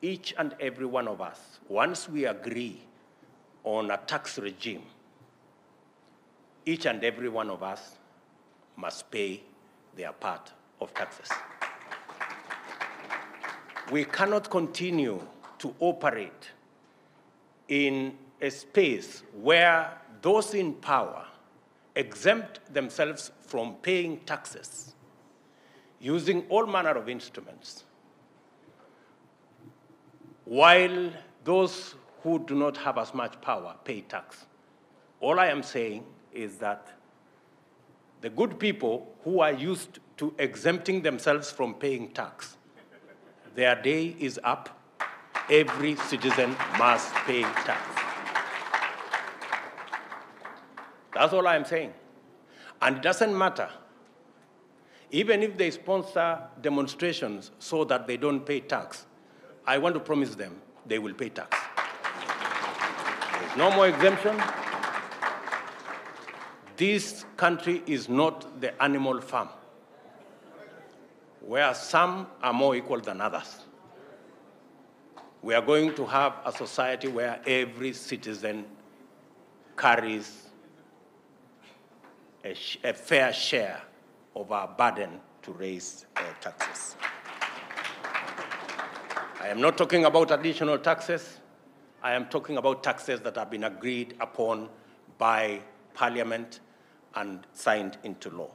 each and every one of us, once we agree on a tax regime, each and every one of us must pay their part of taxes. We cannot continue to operate in a space where those in power exempt themselves from paying taxes using all manner of instruments, while those who do not have as much power pay tax. All I am saying is that the good people who are used to exempting themselves from paying tax, their day is up. Every citizen must pay tax. That's all I'm saying. And it doesn't matter. Even if they sponsor demonstrations so that they don't pay tax, I want to promise them they will pay tax. There's no more exemption. This country is not the animal farm, where some are more equal than others. We are going to have a society where every citizen carries a, a fair share of our burden to raise uh, taxes. I am not talking about additional taxes. I am talking about taxes that have been agreed upon by Parliament and signed into law.